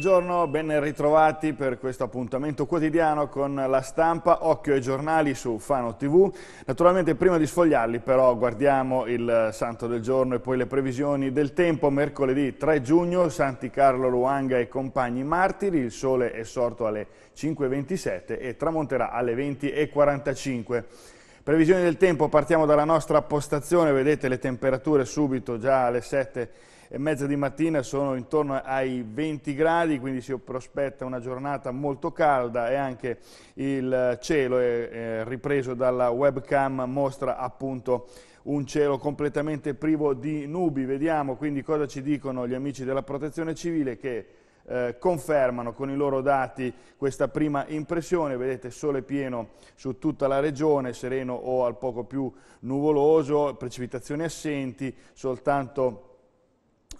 Buongiorno, ben ritrovati per questo appuntamento quotidiano con la stampa, occhio ai giornali su Fano TV. Naturalmente prima di sfogliarli però guardiamo il santo del giorno e poi le previsioni del tempo. Mercoledì 3 giugno, Santi Carlo Luanga e compagni martiri, il sole è sorto alle 5.27 e tramonterà alle 20.45. Previsioni del tempo, partiamo dalla nostra postazione, vedete le temperature subito già alle 7 e mezza di mattina sono intorno ai 20 gradi, quindi si prospetta una giornata molto calda e anche il cielo è ripreso dalla webcam, mostra appunto un cielo completamente privo di nubi. Vediamo quindi cosa ci dicono gli amici della protezione civile che eh, confermano con i loro dati questa prima impressione, vedete sole pieno su tutta la regione, sereno o al poco più nuvoloso, precipitazioni assenti, soltanto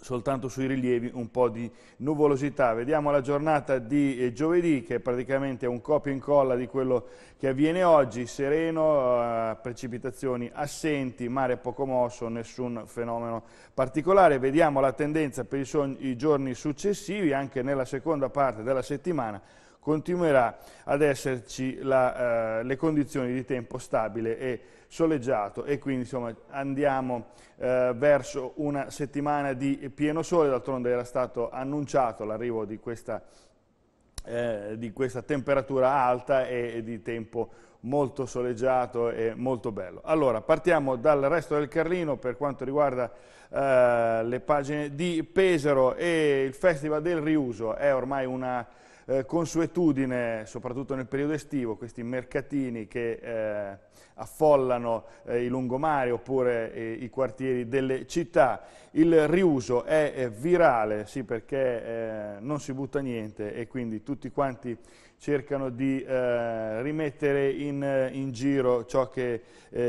soltanto sui rilievi un po' di nuvolosità. Vediamo la giornata di eh, giovedì che praticamente è un copia e incolla di quello che avviene oggi, sereno, eh, precipitazioni assenti, mare poco mosso, nessun fenomeno particolare. Vediamo la tendenza per i, i giorni successivi, anche nella seconda parte della settimana, continuerà ad esserci la, eh, le condizioni di tempo stabile e soleggiato. E quindi insomma, andiamo eh, verso una settimana di pieno sole, d'altronde era stato annunciato l'arrivo di eh, di questa temperatura alta e, e di tempo molto soleggiato e molto bello. Allora, partiamo dal resto del Carlino per quanto riguarda eh, le pagine di Pesaro. E il Festival del Riuso è ormai una eh, consuetudine, soprattutto nel periodo estivo, questi mercatini che eh, affollano eh, i lungomari oppure eh, i quartieri delle città. Il riuso è, è virale, sì, perché eh, non si butta niente e quindi tutti quanti cercano di eh, rimettere in, in, giro ciò che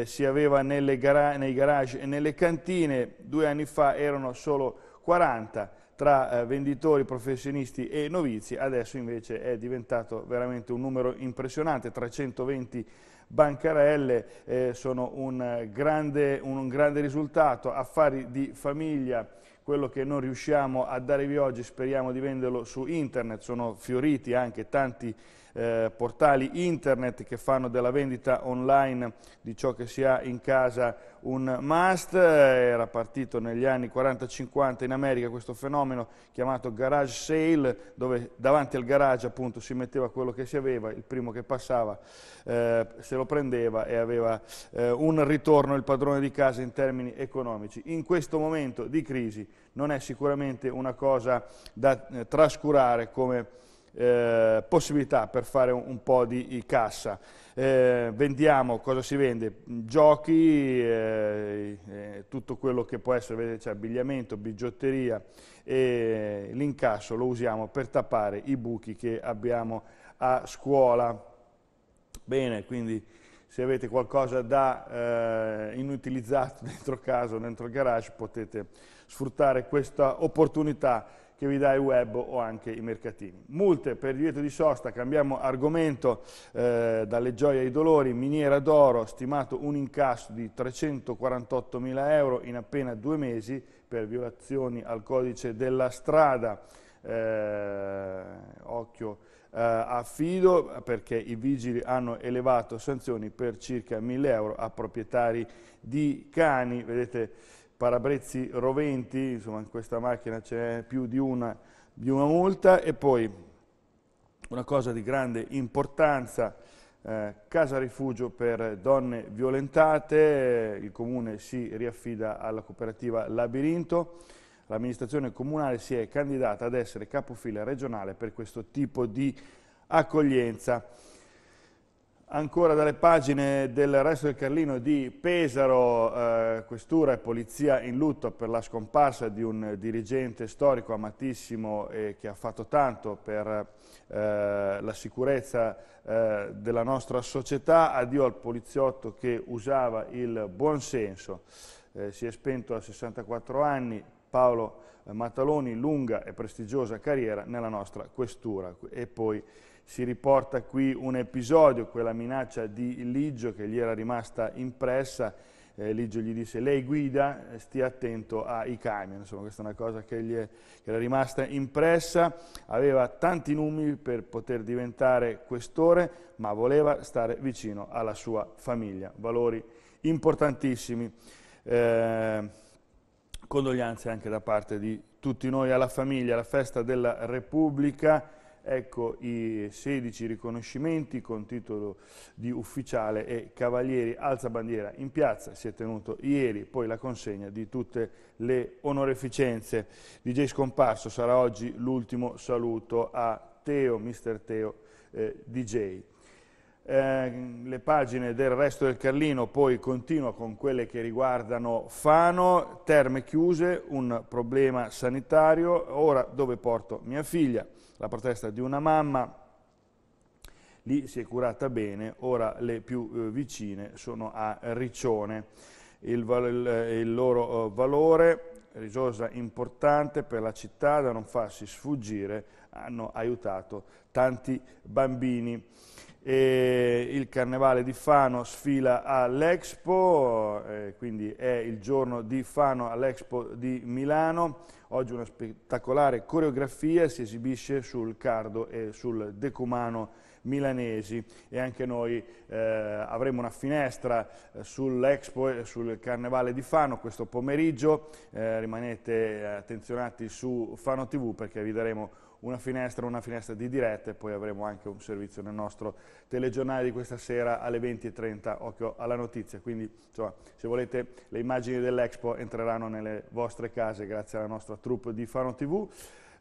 si aveva gara nei garage e nelle cantine. Due anni fa erano solo 40 tra eh, venditori, professionisti e novizi, adesso invece è diventato veramente un numero impressionante, 320 bancarelle eh, sono un grande, un grande risultato, affari di famiglia, quello che non riusciamo a darvi oggi speriamo di venderlo su internet, sono fioriti anche tanti eh, portali internet che fanno della vendita online di ciò che si ha in casa un must, era partito negli anni 40-50 in America questo fenomeno chiamato garage sale, dove davanti al garage appunto si metteva quello che si aveva, il primo che passava eh, se lo prendeva e aveva eh, un ritorno il padrone di casa in termini economici. In questo momento di crisi non è sicuramente una cosa da eh, trascurare come eh, possibilità per fare un, un po' di cassa. Eh, vendiamo, cosa si vende? Giochi, eh, eh, tutto quello che può essere, vedete, cioè abbigliamento, bigiotteria e l'incasso lo usiamo per tappare i buchi che abbiamo a scuola. Bene, quindi se avete qualcosa da eh, inutilizzato dentro casa o dentro il garage potete sfruttare questa opportunità che vi dà il web o anche i mercatini. Multe per divieto di sosta, cambiamo argomento, eh, dalle gioie ai dolori, miniera d'oro, stimato un incasso di 348 mila euro in appena due mesi per violazioni al codice della strada. Eh, occhio eh, affido perché i vigili hanno elevato sanzioni per circa 1000 euro a proprietari di cani, vedete parabrezzi roventi, insomma in questa macchina c'è più di una, di una, multa. E poi una cosa di grande importanza, eh, casa rifugio per donne violentate, il comune si riaffida alla cooperativa Labirinto, l'amministrazione comunale si è candidata ad essere capofila regionale per questo tipo di accoglienza. Ancora dalle pagine del resto del Carlino di Pesaro, eh, questura e polizia in lutto per la scomparsa di un dirigente storico amatissimo e che ha fatto tanto per eh, la sicurezza eh, della nostra società. Addio al poliziotto che usava il buonsenso. Eh, si è spento a 64 anni, Paolo Mataloni, lunga e prestigiosa carriera nella nostra questura. E poi si riporta qui un episodio, quella minaccia di Liggio che gli era rimasta impressa eh, Ligio gli disse lei guida, stia attento ai camion, insomma questa è una cosa che gli è, che era rimasta impressa, aveva tanti numeri per poter diventare questore, ma voleva stare vicino alla sua famiglia, valori importantissimi. Eh, condoglianze anche da parte di tutti noi alla famiglia, alla festa della Repubblica, ecco i 16 riconoscimenti con titolo di ufficiale e cavalieri alza bandiera in piazza, si è tenuto ieri poi la consegna di tutte le onoreficenze. DJ scomparso sarà oggi l'ultimo saluto a Teo, mister Teo eh, DJ. Eh, le pagine del resto del Carlino poi continua con quelle che riguardano Fano, terme chiuse, un problema sanitario, ora dove porto mia figlia, la protesta di una mamma, lì si è curata bene, ora le più eh, vicine sono a Riccione. Il, il, il loro uh, valore, risorsa importante per la città da non farsi sfuggire, hanno aiutato tanti bambini. E il Carnevale di Fano sfila all'Expo, eh, quindi è il giorno di Fano all'Expo di Milano. Oggi una spettacolare coreografia si esibisce sul Cardo e sul Decumano milanesi e anche noi eh, avremo una finestra eh, sull'Expo e sul Carnevale di Fano questo pomeriggio. Eh, rimanete attenzionati su Fano TV perché vi daremo una finestra, una finestra di diretta e poi avremo anche un servizio nel nostro telegiornale di questa sera alle 20.30, occhio alla notizia, quindi insomma, se volete le immagini dell'Expo entreranno nelle vostre case grazie alla nostra troupe di Fano TV.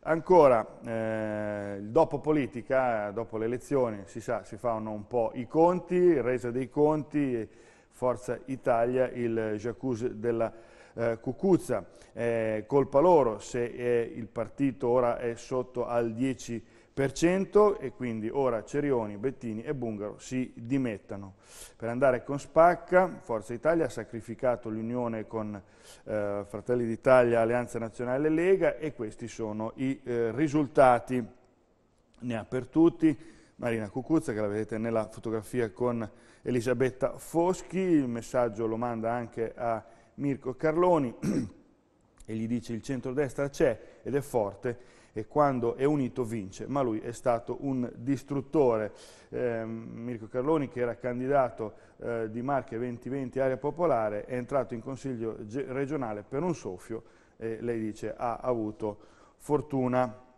Ancora, eh, dopo politica, dopo le elezioni, si sa, si fanno un po' i conti, resa dei conti, Forza Italia, il jacuzzi della eh, Cucuzza, eh, colpa loro se eh, il partito ora è sotto al 10% e quindi ora Cerioni, Bettini e Bungaro si dimettano. Per andare con Spacca, Forza Italia ha sacrificato l'unione con eh, Fratelli d'Italia, Alleanza Nazionale e Lega e questi sono i eh, risultati. Ne ha per tutti Marina Cucuzza, che la vedete nella fotografia con Elisabetta Foschi, il messaggio lo manda anche a Mirko Carloni e gli dice il centrodestra c'è ed è forte e quando è unito vince, ma lui è stato un distruttore. Eh, Mirko Carloni che era candidato eh, di Marche 2020 Area Popolare è entrato in consiglio regionale per un soffio e lei dice ha avuto fortuna.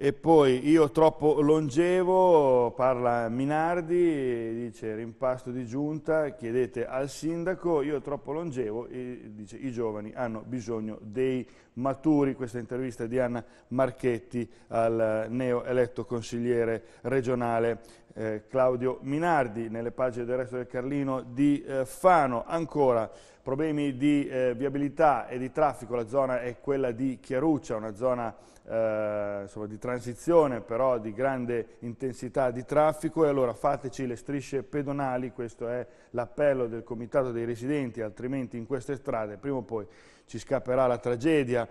E poi io troppo longevo, parla Minardi, dice rimpasto di giunta, chiedete al sindaco, io troppo longevo, e dice i giovani hanno bisogno dei maturi, questa intervista di Anna Marchetti al neo eletto consigliere regionale eh, Claudio Minardi, nelle pagine del resto del Carlino di eh, Fano, ancora problemi di eh, viabilità e di traffico, la zona è quella di Chiaruccia, una zona eh, insomma, di transizione però di grande intensità di traffico. E allora fateci le strisce pedonali, questo è l'appello del comitato dei residenti, altrimenti in queste strade prima o poi ci scapperà la tragedia,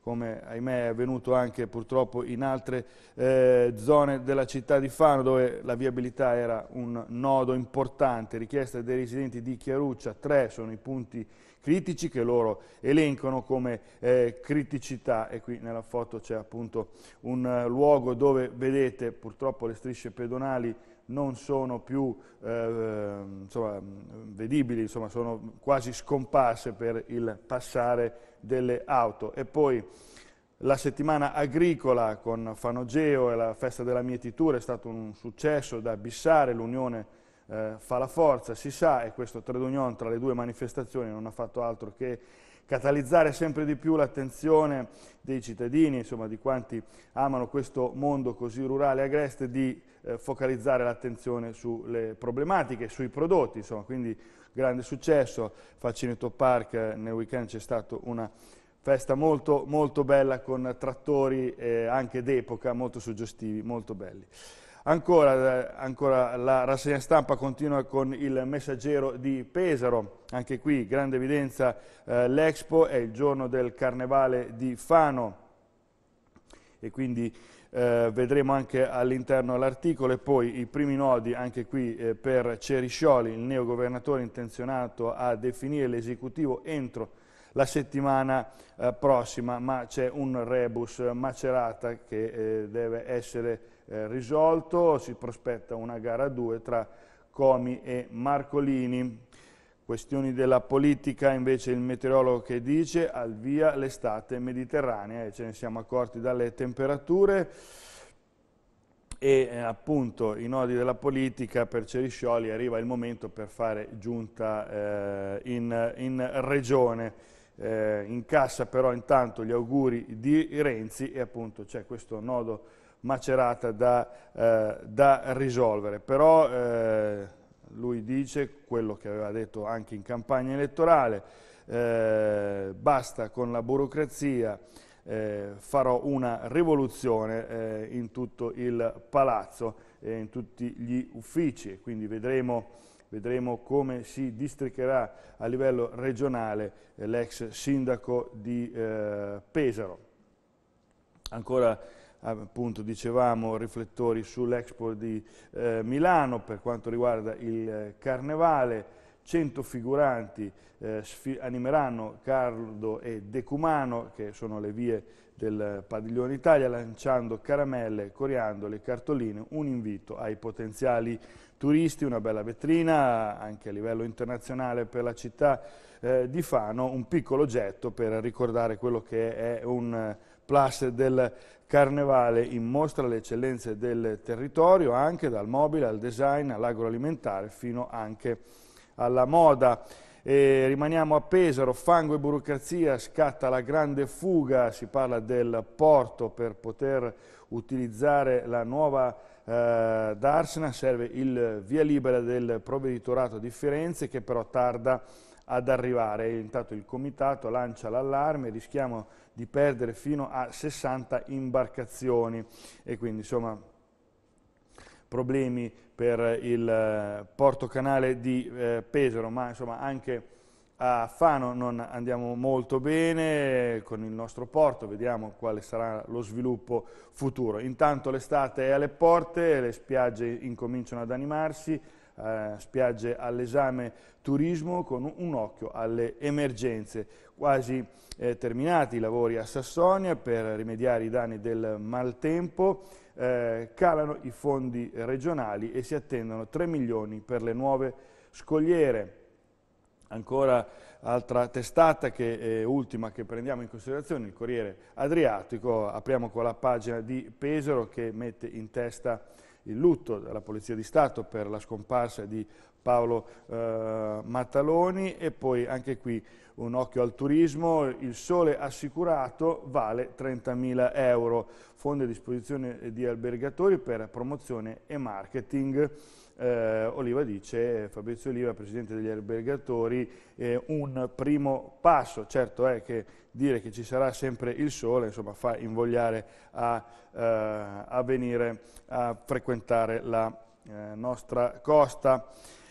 come ahimè è avvenuto anche purtroppo in altre eh, zone della città di Fano dove la viabilità era un nodo importante, richiesta dei residenti di Chiaruccia, tre sono i punti critici che loro elencano come eh, criticità. E qui nella foto c'è appunto un uh, luogo dove vedete purtroppo le strisce pedonali non sono più eh, insomma, vedibili, insomma, sono quasi scomparse per il passare delle auto. E poi la settimana agricola con Fanogeo e la festa della mietitura è stato un successo da bissare, l'Unione eh, fa la forza, si sa, e questo trade union tra le due manifestazioni non ha fatto altro che catalizzare sempre di più l'attenzione dei cittadini, insomma di quanti amano questo mondo così rurale e agreste, di eh, focalizzare l'attenzione sulle problematiche, sui prodotti, insomma, quindi grande successo, Facineto Park eh, nel weekend c'è stata una festa molto, molto bella con trattori eh, anche d'epoca, molto suggestivi, molto belli. Ancora, ancora, la rassegna stampa continua con il messaggero di Pesaro, anche qui grande evidenza, eh, l'Expo è il giorno del Carnevale di Fano. E quindi eh, vedremo anche all'interno dell'articolo e poi i primi nodi anche qui eh, per Ceriscioli, il neogovernatore intenzionato a definire l'esecutivo entro la settimana eh, prossima, ma c'è un rebus macerata che eh, deve essere eh, risolto, si prospetta una gara 2 tra Comi e Marcolini. Questioni della politica, invece il meteorologo che dice al via l'estate mediterranea e ce ne siamo accorti dalle temperature e eh, appunto i nodi della politica per Ceriscioli arriva il momento per fare giunta eh, in, in, regione. Eh, incassa però intanto gli auguri di Renzi e appunto c'è questo nodo macerata da, eh, da risolvere. Però eh, lui dice quello che aveva detto anche in campagna elettorale, eh, basta con la burocrazia, eh, farò una rivoluzione eh, in tutto il palazzo e in tutti gli uffici quindi vedremo, vedremo come si districherà a livello regionale eh, l'ex sindaco di eh, Pesaro. Ancora appunto dicevamo riflettori sull'Expo di eh, Milano per quanto riguarda il eh, Carnevale, 100 figuranti eh, animeranno Cardo e Decumano che sono le vie del Padiglione Italia lanciando caramelle, coriandoli, cartoline, un invito ai potenziali turisti, una bella vetrina anche a livello internazionale per la città eh, di Fano, un piccolo getto per ricordare quello che è un plus del Carnevale in mostra le eccellenze del territorio, anche dal mobile al design, all'agroalimentare, fino anche alla moda. E rimaniamo a Pesaro, fango e burocrazia, scatta la grande fuga, si parla del porto per poter utilizzare la nuova eh, Darsena, serve il via libera del provveditorato di Firenze che però tarda ad arrivare. Intanto il comitato lancia l'allarme, rischiamo di perdere fino a 60 imbarcazioni e quindi insomma problemi per il eh, porto canale di eh, Pesaro, ma insomma anche a Fano non andiamo molto bene con il nostro porto, vediamo quale sarà lo sviluppo futuro. Intanto l'estate è alle porte, le spiagge incominciano ad animarsi, eh, spiagge all'esame turismo con un occhio alle emergenze. Quasi eh, terminati i lavori a Sassonia per rimediare i danni del maltempo, eh, calano i fondi regionali e si attendono 3 milioni per le nuove scogliere. Ancora altra testata che è ultima che prendiamo in considerazione, il Corriere Adriatico, apriamo con la pagina di Pesaro che mette in testa il lutto della Polizia di Stato per la scomparsa di Paolo eh, Mattaloni e poi anche qui un occhio al turismo, il sole assicurato vale 30.000 euro, fondi a disposizione di albergatori per promozione e marketing. Eh, Oliva dice, Fabrizio Oliva, Presidente degli albergatori, eh, un primo passo, certo è che dire che ci sarà sempre il sole insomma, fa invogliare a, eh, a venire a frequentare la eh, nostra costa.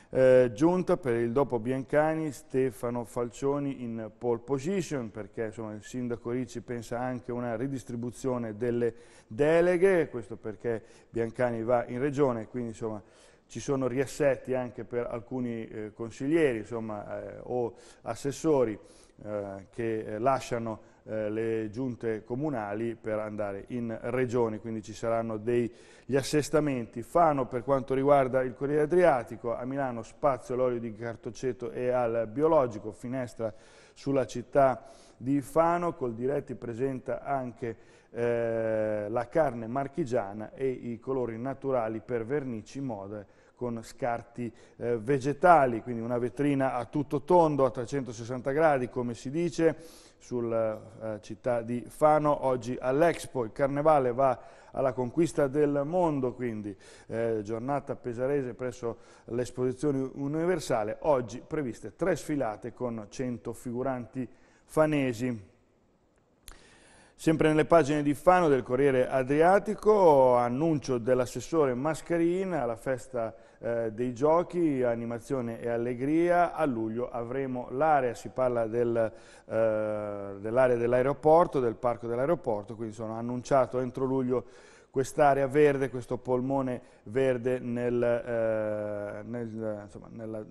Eh, giunta per il dopo Biancani Stefano Falcioni in pole position perché insomma, il sindaco Ricci pensa anche a una ridistribuzione delle deleghe, questo perché Biancani va in regione, quindi insomma, ci sono riassetti anche per alcuni eh, consiglieri insomma, eh, o assessori eh, che eh, lasciano eh, le giunte comunali per andare in regioni, quindi ci saranno degli assestamenti. Fano per quanto riguarda il Corriere Adriatico, a Milano spazio all'olio di cartoceto e al biologico, finestra sulla città di Fano, col diretti presenta anche eh, la carne marchigiana e i colori naturali per vernici moda con scarti eh, vegetali, quindi una vetrina a tutto tondo, a 360 gradi, come si dice, sulla eh, città di Fano, oggi all'Expo, il Carnevale va alla conquista del mondo, quindi eh, giornata pesarese presso l'esposizione universale, oggi previste tre sfilate con 100 figuranti fanesi. Sempre nelle pagine di Fano del Corriere Adriatico, annuncio dell'assessore Mascarin alla festa eh, dei giochi, animazione e allegria. A luglio avremo l'area, si parla del, eh, dell'area dell'aeroporto, del parco dell'aeroporto, quindi sono annunciato entro luglio quest'area verde, questo polmone verde nel, eh, nel, insomma, nella,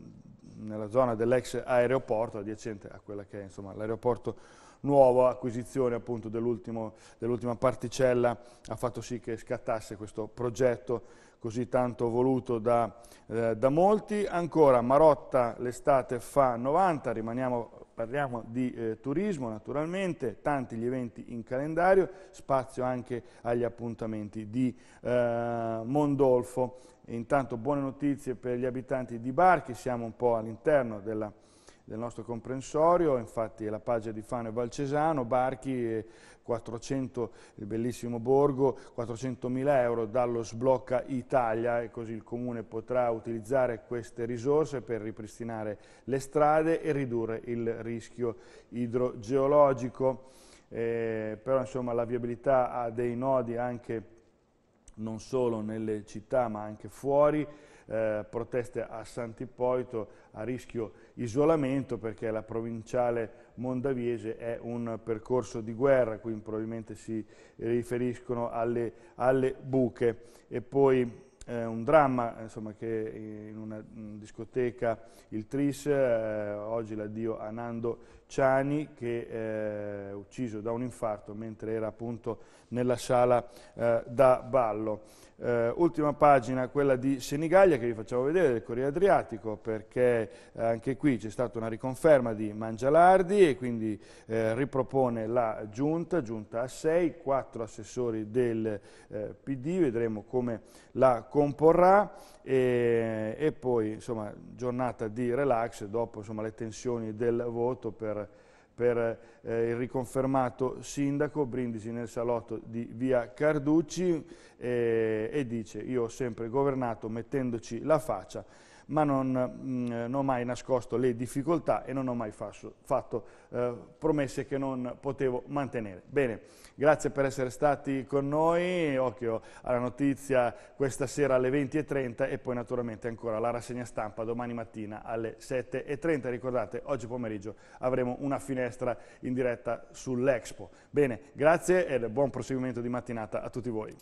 nella, zona dell'ex aeroporto, adiacente a quella che è l'aeroporto nuovo, acquisizione appunto dell'ultima dell particella, ha fatto sì che scattasse questo progetto così tanto voluto da, eh, da molti. Ancora Marotta l'estate fa 90, rimaniamo parliamo di eh, turismo naturalmente, tanti gli eventi in calendario, spazio anche agli appuntamenti di eh, Mondolfo. Intanto buone notizie per gli abitanti di Barchi, siamo un po' all'interno della del nostro comprensorio, infatti è la pagina di Fano e Valcesano, Barchi, 400, il bellissimo borgo, 400 mila euro dallo Sblocca Italia e così il Comune potrà utilizzare queste risorse per ripristinare le strade e ridurre il rischio idrogeologico. Eh, però insomma la viabilità ha dei nodi anche non solo nelle città ma anche fuori, eh, proteste a Sant'Ippolito a rischio isolamento perché la provinciale mondaviese è un percorso di guerra, quindi probabilmente si riferiscono alle, alle buche. E poi eh, un dramma insomma, che in una, discoteca il Tris, eh, oggi l'addio a Nando Ciani che è eh, ucciso da un infarto mentre era appunto nella sala eh, da ballo. Uh, ultima pagina, quella di Senigallia che vi facciamo vedere del Corriere Adriatico perché uh, anche qui c'è stata una riconferma di Mangialardi e quindi uh, ripropone la giunta, giunta a 6, quattro assessori del PD, vedremo come la comporrà e, e poi insomma giornata di relax dopo insomma, le tensioni del voto per per eh, il riconfermato sindaco, Brindisi nel salotto di via Carducci eh, e dice io ho sempre governato mettendoci la faccia ma non, mh, mm, non, ho mai nascosto le difficoltà e non ho mai fatto, fatto eh, promesse che non potevo mantenere. Bene, grazie per essere stati con noi, occhio alla notizia questa sera alle 20.30 e poi naturalmente ancora la rassegna stampa domani mattina alle 7.30. Ricordate, oggi pomeriggio avremo una finestra in diretta sull'Expo. Bene, grazie e buon proseguimento di mattinata a tutti voi.